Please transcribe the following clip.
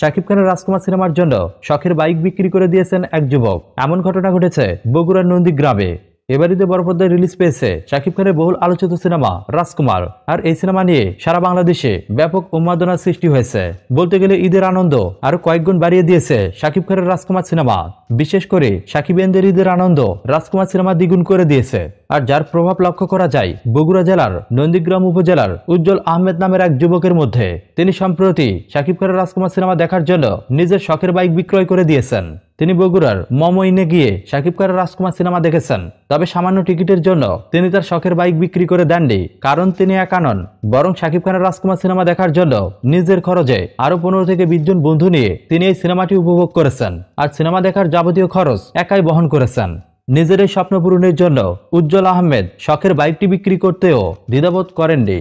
শাকিব খানের রাজকুমার সিনেমার জন্য শখের বাইক বিক্রি করে দিয়েছেন এক যুবক। এমন ঘটনা ঘটেছে বগুড়ার নন্দীগ্রামে। এবারিতে বড় পর্দায় রিলিজ পেয়েছে শাকিব খানের বহুল আলোচিত সিনেমা রাজকুমার। আর এই সিনেমা নিয়ে সারা বাংলাদেশে ব্যাপক উন্মাদনার সৃষ্টি হয়েছে। বলতে গেলে ঈদের আনন্দ আরও কয়েকগুণ বাড়িয়ে দিয়েছে শাকিব খানের রাজকুমার সিনেমা। বিশেষ করে সাকিবেন্দের ঈদের আনন্দ রাজকুমার সিনেমা দ্বিগুণ করে দিয়েছে। আর যার প্রভাব লক্ষ্য করা যায় বগুড়া জেলার নন্দীগ্রাম উপজেলার উজ্জ্বল আহমেদ নামের এক যুবকের মধ্যে। তিনি সম্প্রতি শাকিব খানের রাজকুমার সিনেমা দেখার জন্য নিজের শখের বাইক বিক্রয় করে দিয়েছেন। তিনি বগুড়ার মমইনে গিয়ে শাকিব খানের রাজকুমার সিনেমা দেখেছেন। তবে সামান্য টিকিটের জন্য তিনি তার শখের বাইক বিক্রি করে দেননি, কারণ তিনি একা নন। বরং শাকিব খানের রাজকুমার সিনেমা দেখার জন্য নিজের খরচে আরও পনেরো থেকে বিশ জন বন্ধু নিয়ে তিনি এই সিনেমাটি উপভোগ করেছেন। আর সিনেমা দেখার যাবতীয় খরচ একাই বহন করেছেন। নিজের এই স্বপ্ন পূরণের জন্য উজ্জ্বল আহমেদ শখের বাইকটি বিক্রি করতেও দ্বিধাবোধ করেননি।